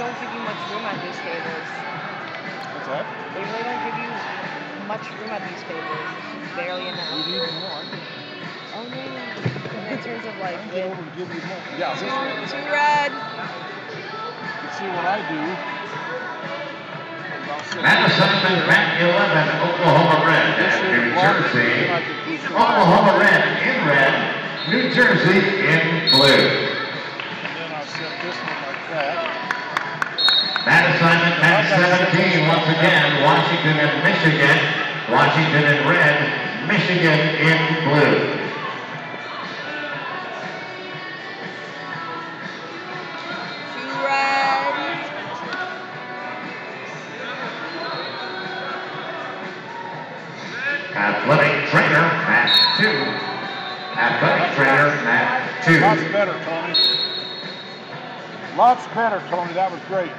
don't give you much room at these tables. What's that? They really don't give you much room at these tables. It's barely enough. You need more. Oh no. In terms of like I can get width. over and give you more. Yeah, this Too, too red. You see what I do. About six. Madison Van 11, Oklahoma Red, and New Jersey. than I could push it. Oklahoma Red in red, New Jersey in blue. That assignment, match 17, once again, Washington and Michigan. Washington in red, Michigan in blue. Athletic trainer, match two. Athletic trainer, match two. Lots better, Tony. Lots better, Tony. That was great.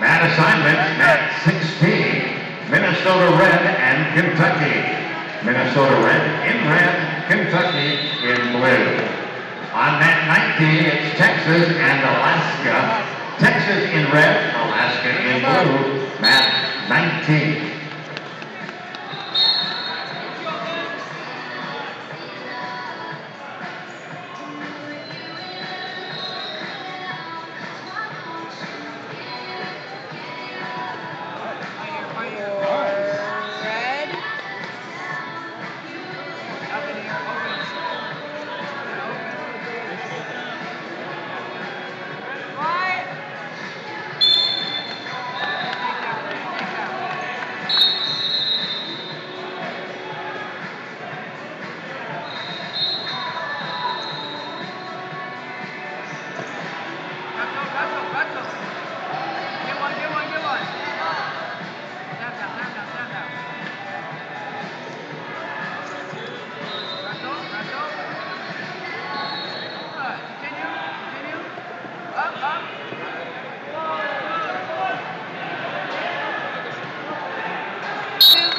Mat assignment, mat 16, Minnesota Red and Kentucky. Minnesota Red in red, Kentucky in blue. On mat 19, it's Texas and Alaska. Texas in red,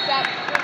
Set.